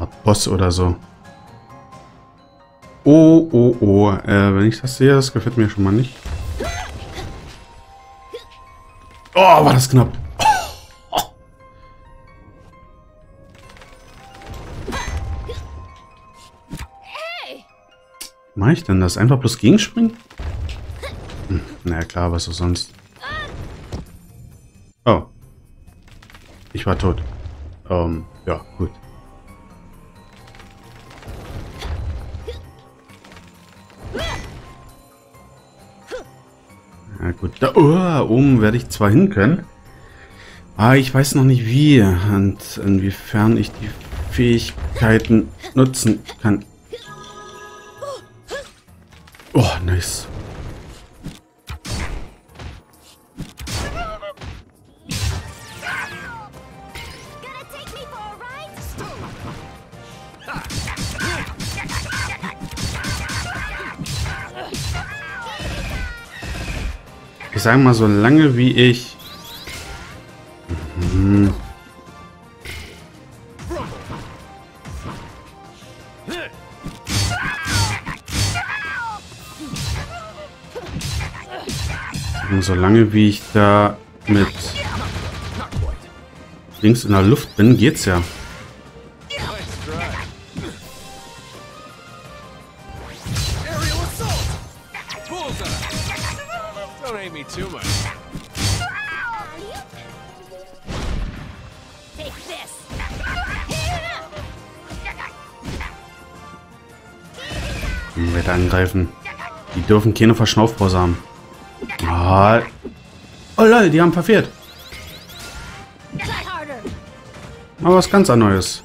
Art Boss oder so. Oh, oh, oh. Äh, wenn ich das sehe, das gefällt mir schon mal nicht. Oh, war das knapp. Mache ich denn das? Einfach bloß gegenspringen? Hm, naja, klar, was auch sonst. Oh. Ich war tot. Ähm, ja, gut. Da oh, oben werde ich zwar hin können, aber ich weiß noch nicht wie und inwiefern ich die Fähigkeiten nutzen kann. Oh, nice. Ich sage mal, so lange wie ich... Mhm. Solange wie ich da mit links in der Luft bin, geht's ja. Weiter angreifen. Die dürfen keine Verschnaufpause haben. Oh, oh lol, die haben verfehlt. Aber was ganz Neues.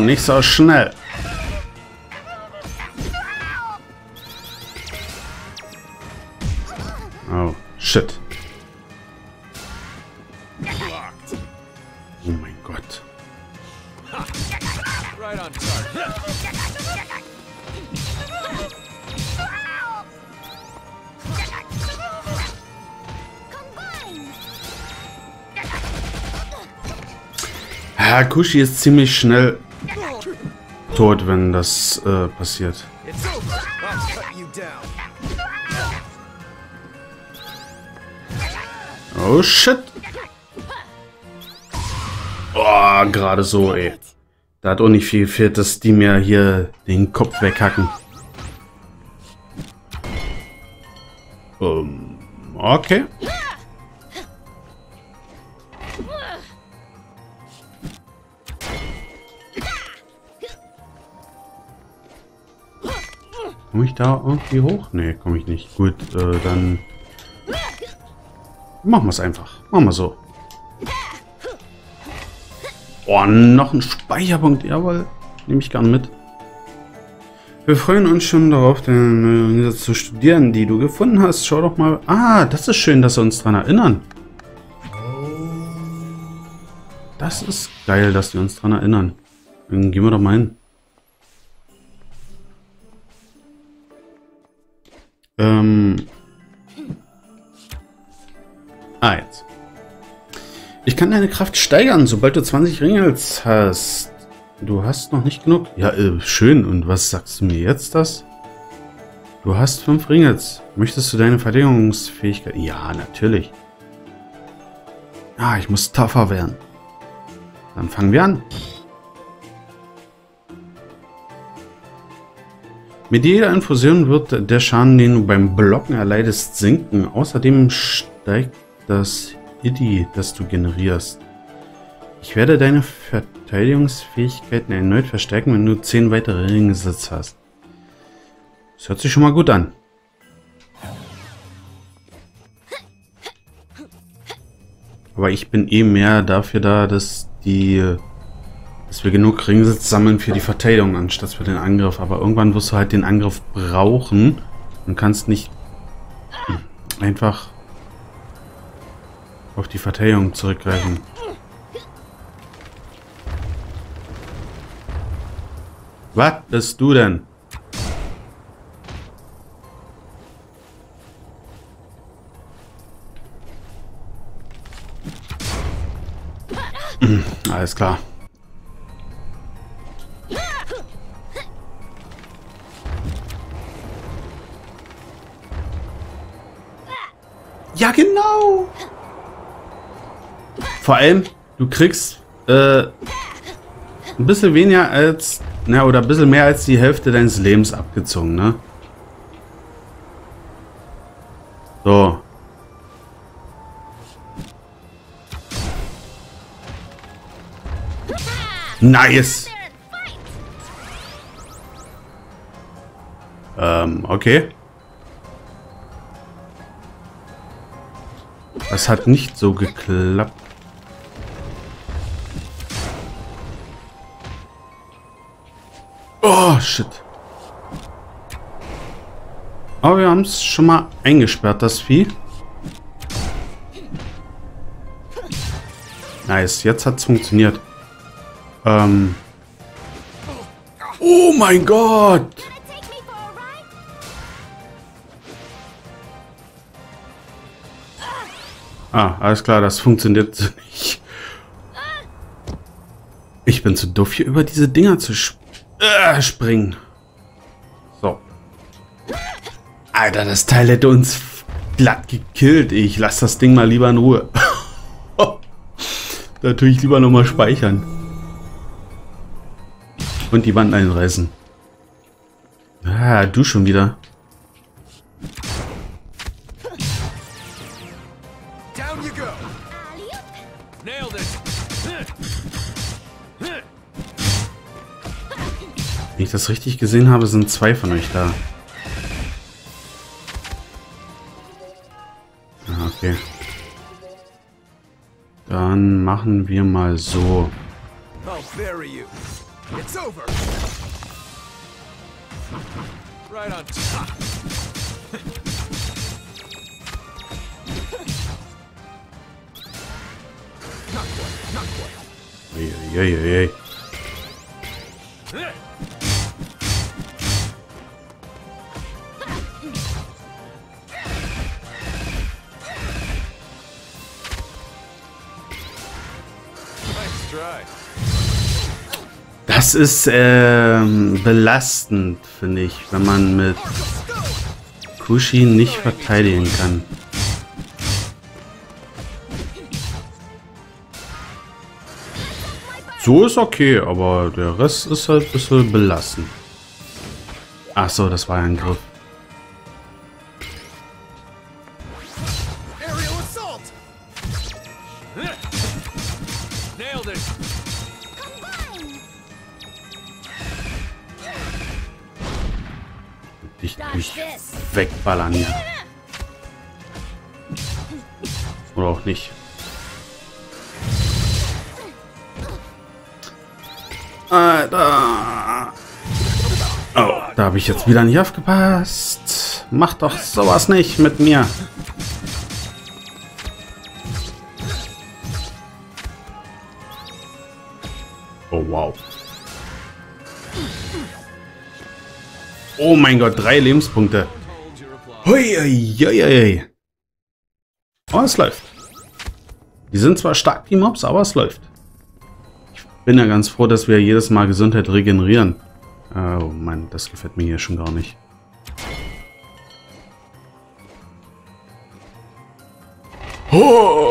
Nicht so schnell. Oh, shit. Oh mein Gott. Herr Kushi ist ziemlich schnell tot, wenn das äh, passiert. Oh shit. Oh, gerade so, ey. Da hat auch nicht viel gefehlt, dass die mir hier den Kopf weghacken. Um, okay. Komme ich da irgendwie hoch? Nee, komme ich nicht. Gut, äh, dann machen wir es einfach. Machen wir so. Oh, noch ein Speicherpunkt. Jawohl. Nehme ich gern mit. Wir freuen uns schon darauf, deine zu studieren, die du gefunden hast. Schau doch mal. Ah, das ist schön, dass wir uns daran erinnern. Das ist geil, dass wir uns daran erinnern. Dann gehen wir doch mal hin. Ähm. Ah, jetzt. Ich kann deine Kraft steigern, sobald du 20 Ringels hast. Du hast noch nicht genug. Ja, äh, schön. Und was sagst du mir jetzt das? Du hast 5 Ringels. Möchtest du deine Verteidigungsfähigkeit? Ja, natürlich. Ah, ich muss tougher werden. Dann fangen wir an. Mit jeder Infusion wird der Schaden, den du beim Blocken erleidest, sinken. Außerdem steigt das Idi, das du generierst. Ich werde deine Verteidigungsfähigkeiten erneut verstärken, wenn du 10 weitere Ringesitz hast. Das hört sich schon mal gut an. Aber ich bin eh mehr dafür da, dass die dass wir genug Ringsitz sammeln für die Verteidigung, anstatt für den Angriff. Aber irgendwann wirst du halt den Angriff brauchen und kannst nicht einfach auf die Verteidigung zurückgreifen. Was bist du denn? Hm, alles klar. Ja, genau. Vor allem, du kriegst äh, ein bisschen weniger als, na, oder ein bisschen mehr als die Hälfte deines Lebens abgezogen, ne? So. Nice. Ähm, okay. Das hat nicht so geklappt. Oh, shit. Aber wir haben es schon mal eingesperrt, das Vieh. Nice, jetzt hat es funktioniert. Ähm. Oh mein Gott! Ah, alles klar, das funktioniert nicht. Ich bin zu doof, hier über diese Dinger zu sp äh, springen. So. Alter, das Teil hätte uns glatt gekillt. Ich lasse das Ding mal lieber in Ruhe. da tue ich lieber nochmal speichern. Und die Wand einreißen. Ah, du schon wieder. Das richtig gesehen habe, sind zwei von euch da. Ah, okay. Dann machen wir mal so. Uiuiui. Ist ähm, belastend, finde ich, wenn man mit Kushi nicht verteidigen kann. So ist okay, aber der Rest ist halt ein bisschen belastend. Ach so, das war ein Griff. Wegballern hier. Oder auch nicht. Alter. Oh, da habe ich jetzt wieder nicht aufgepasst. Mach doch sowas nicht mit mir. Oh, wow. Oh mein Gott, drei Lebenspunkte. Hui, hui, hui. Oh, es läuft. Die sind zwar stark, die Mobs, aber es läuft. Ich bin ja ganz froh, dass wir jedes Mal Gesundheit regenerieren. Oh Mann, das gefällt mir hier schon gar nicht. Oh.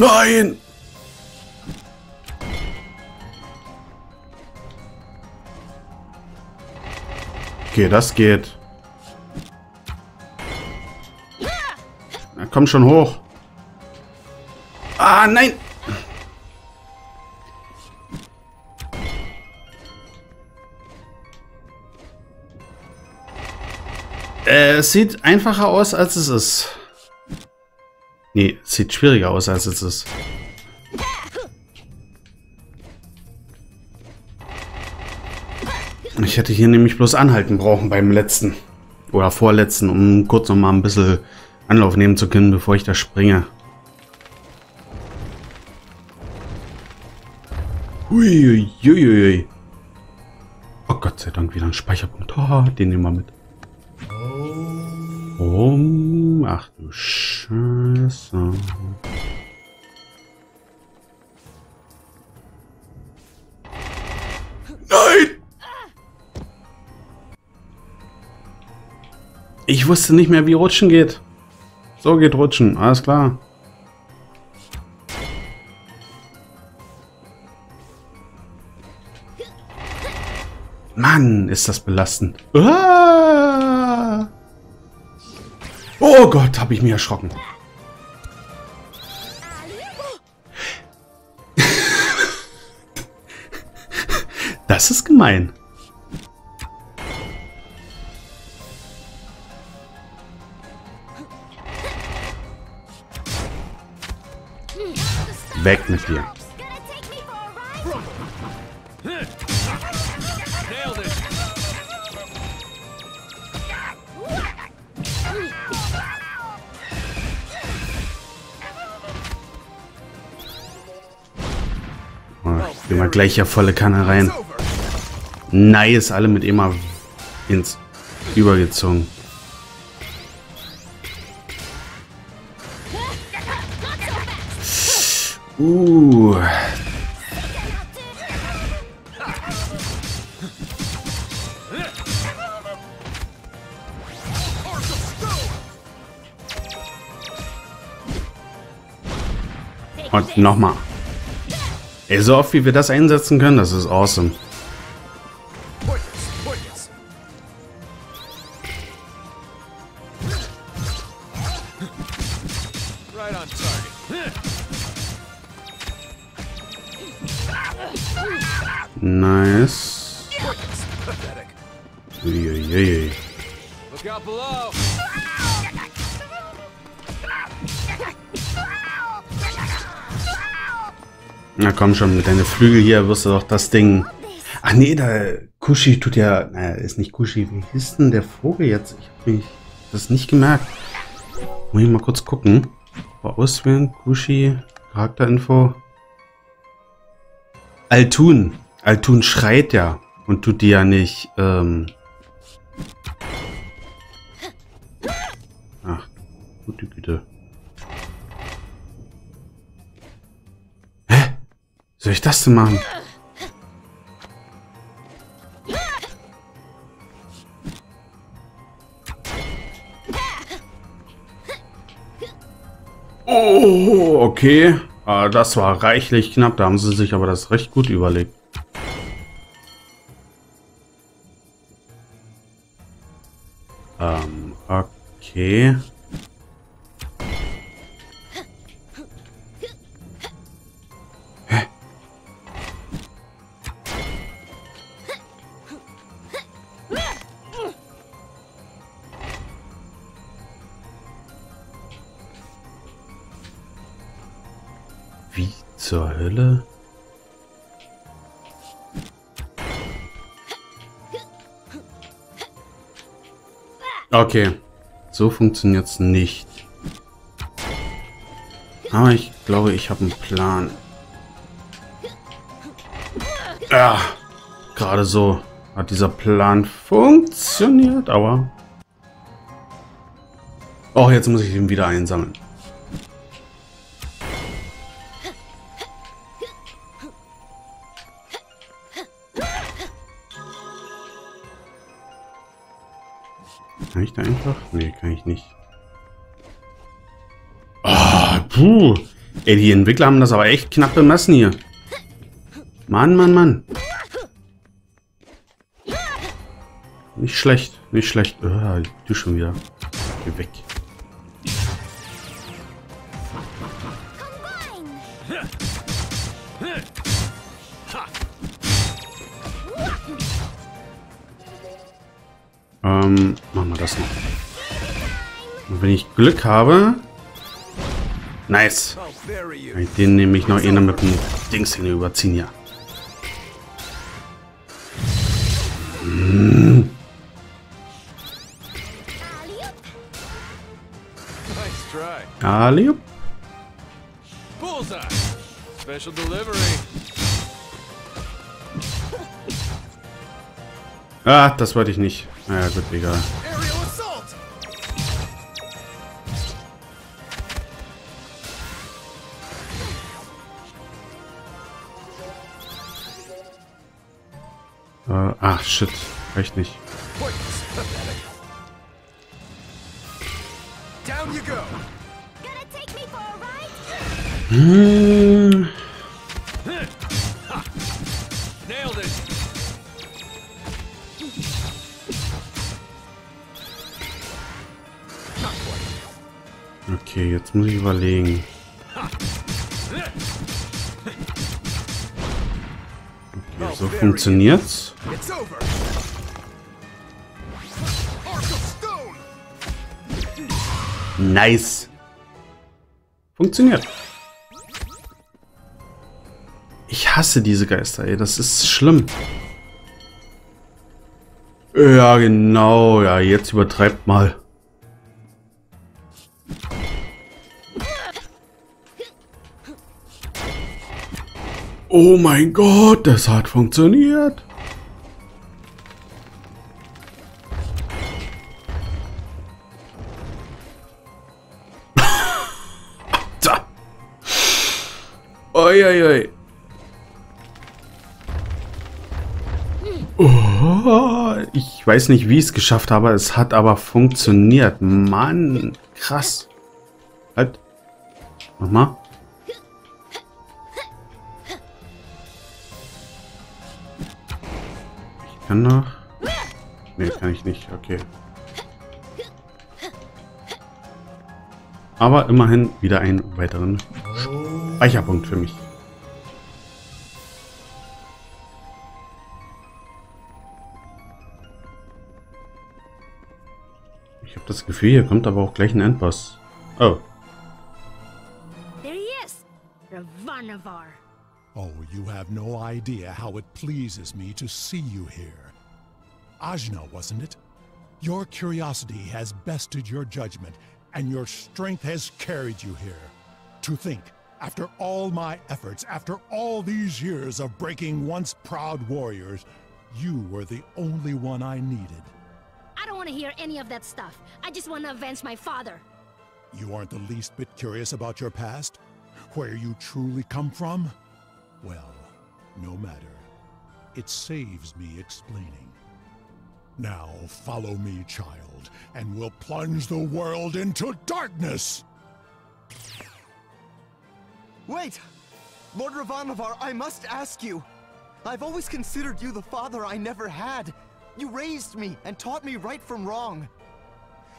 Nein! Okay, das geht. Na, komm schon hoch. Ah, nein! Äh, es sieht einfacher aus, als es ist. Nee, sieht schwieriger aus, als es ist. Ich hätte hier nämlich bloß anhalten brauchen beim letzten. Oder vorletzten, um kurz noch mal ein bisschen Anlauf nehmen zu können, bevor ich da springe. Uiuiuiui. Oh Gott sei Dank wieder ein Speicherpunkt. Oh, den nehmen wir mit. Um, ach du Scheiße. Nein! Ich wusste nicht mehr, wie Rutschen geht. So geht Rutschen, alles klar. Mann, ist das belastend. Ah! Oh Gott, habe ich mich erschrocken. das ist gemein. Weg mit dir. Wir gleich ja volle Kanne rein. Nice, alle mit immer ins übergezogen. Uh. Und nochmal. Ey, so oft wie wir das einsetzen können, das ist awesome. Nice. Uiuiui. Look out below. Na komm schon, mit deinen Flügel hier wirst du doch das Ding... Ach nee, da... Kushi tut ja... Naja, ist nicht Kushi. Wie hieß denn der Vogel jetzt? Ich hab mich das nicht gemerkt. Muss ich mal kurz gucken. Auswählen. Kushi. Charakterinfo. Altun. Altun schreit ja. Und tut die ja nicht... Ähm Ach, gute Güte. Soll ich das denn machen? Oh, okay. Ah, das war reichlich knapp. Da haben sie sich aber das recht gut überlegt. Ähm, okay. Zur Hölle? Okay, so funktioniert es nicht. Aber ich glaube, ich habe einen Plan. Ja, gerade so hat dieser Plan funktioniert, aber... Oh, jetzt muss ich ihn wieder einsammeln. Einfach? Nee, kann ich nicht. Oh, puh. Ey, die Entwickler haben das aber echt knapp bemessen hier. Mann, Mann, Mann. Nicht schlecht, nicht schlecht. Oh, du schon wieder. Geh weg. Ähm, machen wir das noch. Und wenn ich Glück habe... Nice. Den nehme ich den nämlich noch einer mit dem Dings hinüberziehen ja. Mmh. Alley. Bullseye. Special delivery. Ah, das wollte ich nicht. Naja, gut, egal. Äh, ach, shit. Reicht nicht. Hm. Okay, funktioniert's. Nice. Funktioniert. Ich hasse diese Geister, ey. Das ist schlimm. Ja, genau. Ja, jetzt übertreibt mal. Oh mein Gott, das hat funktioniert. oi. Oh, ich weiß nicht, wie ich es geschafft habe. Es hat aber funktioniert. Mann, krass. Halt. Nochmal. Kann noch. Ne, kann ich nicht. Okay. Aber immerhin wieder einen weiteren Speicherpunkt für mich. Ich habe das Gefühl, hier kommt aber auch gleich ein Endboss. Oh. There he is. Ravanavar. Oh, you have no idea how it pleases me to see you here. Ajna, wasn't it? Your curiosity has bested your judgment, and your strength has carried you here. To think, after all my efforts, after all these years of breaking once proud warriors, you were the only one I needed. I don't want to hear any of that stuff. I just want to avenge my father. You aren't the least bit curious about your past? Where you truly come from? Well, no matter. It saves me explaining. Now follow me, child, and we'll plunge the world into darkness! Wait! Lord Ravanavar, I must ask you! I've always considered you the father I never had. You raised me and taught me right from wrong.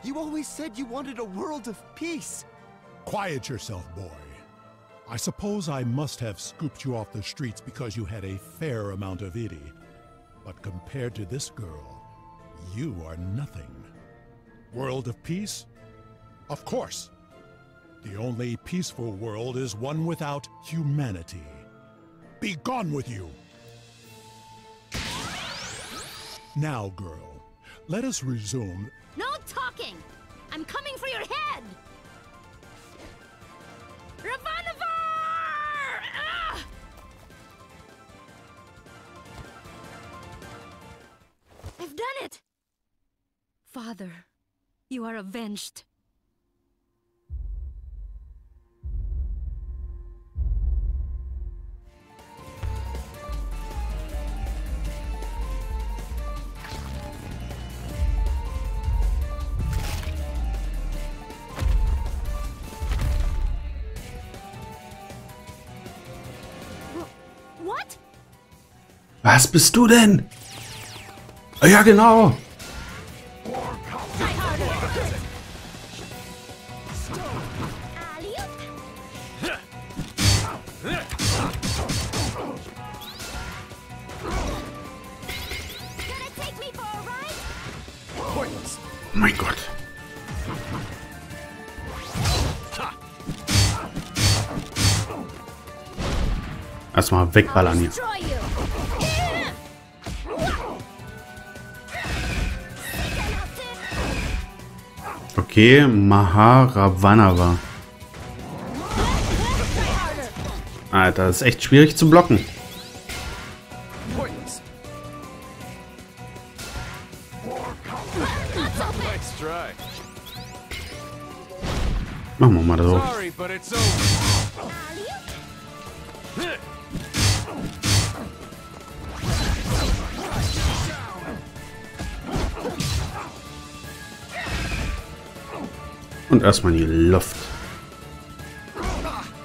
You always said you wanted a world of peace. Quiet yourself, boy. I suppose I must have scooped you off the streets because you had a fair amount of itty. But compared to this girl, you are nothing. World of peace? Of course. The only peaceful world is one without humanity. Be gone with you! Now, girl, let us resume. No talking! I'm coming for your head! You are avenged. What? Was bist du denn? Ja, genau. Erstmal wegballern hier. Okay, Maharavanava. Alter, das ist echt schwierig zu blocken. Machen wir mal so. Und erstmal in die Luft.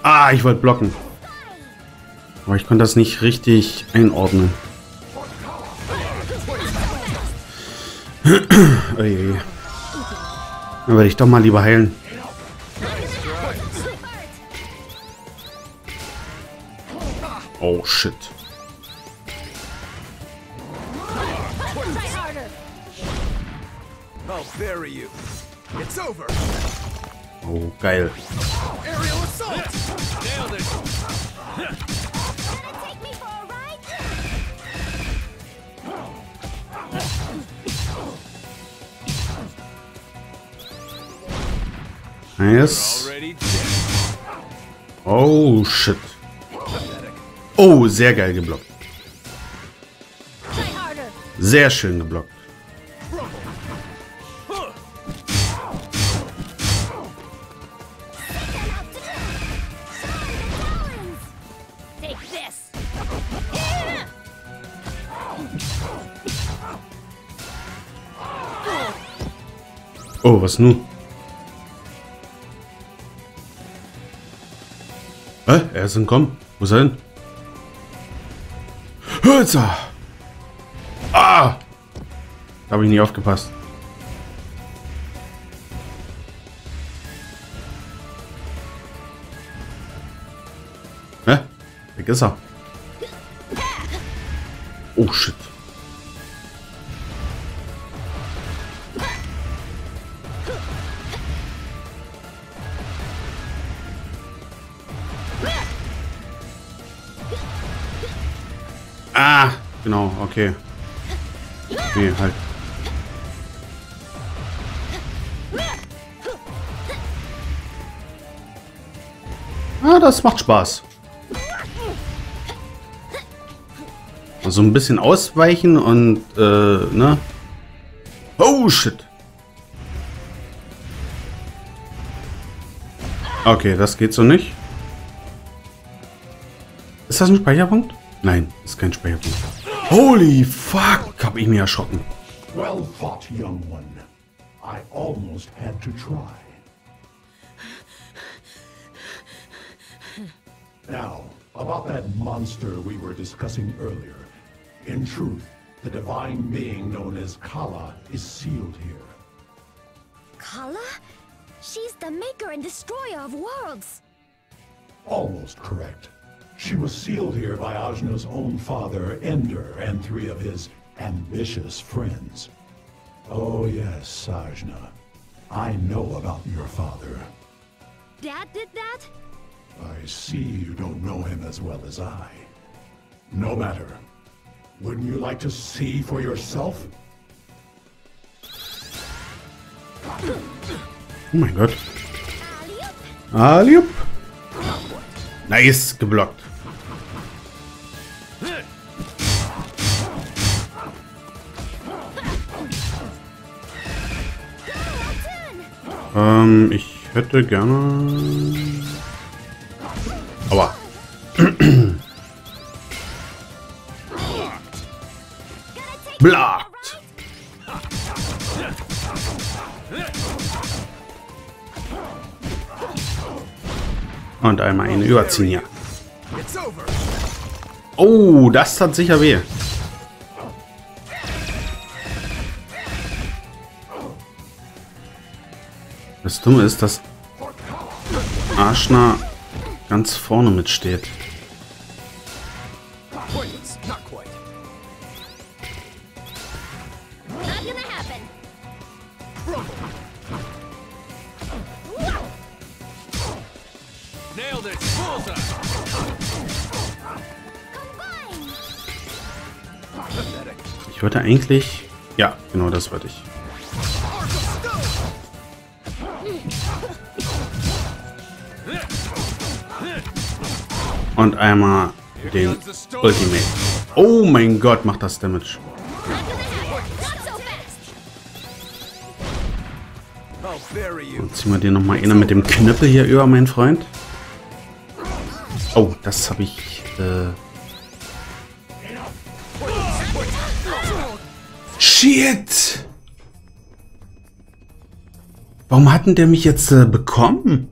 Ah, ich wollte blocken. Aber ich konnte das nicht richtig einordnen. Oje. Dann werde ich doch mal lieber heilen. Oh shit. I'll bury you. It's over. Oh, geil. Nice. Oh shit. Oh, sehr geil geblockt. Sehr schön geblockt. Oh, was nun? Hä? Er ist entkommen. Wo ist er hin? Hölzer! Ah! Da habe ich nicht aufgepasst. Hä? Weg ist er. Oh shit. Ah, genau, okay. Nee, halt. Ah, das macht Spaß. So ein bisschen ausweichen und, äh, ne? Oh, shit. Okay, das geht so nicht. Ist das ein Speicherpunkt? Nein, ist kein Speicherpunkt. Holy fuck, hab ich mir erschrocken. Well fought, young one. I almost had to try. Now, about that monster we were discussing earlier. In truth, the divine being known as Kala is sealed here. Kala? She's the maker and destroyer of worlds. Almost correct. She was sealed here by Ajna's own father, Ender, and three of his ambitious friends. Oh yes, Ajna. I know about your father. Dad did that? I see you don't know him as well as I. No matter. Wouldn't you like to see for yourself? Oh my god. Aliup. Nice, geblockt. Ähm, ich hätte gerne... Aua. Blockt. Und einmal ihn überziehen hier. Oh, das tat sicher weh. Dumme ist, dass Arschner ganz vorne mitsteht. Ich wollte eigentlich... Ja, genau das wollte ich. Und einmal den Ultimate. Oh mein Gott, macht das Damage. Und ziehen wir dir nochmal einer mit dem Knüppel hier über, mein Freund. Oh, das habe ich... Äh Shit! Warum hatten der mich jetzt äh, bekommen?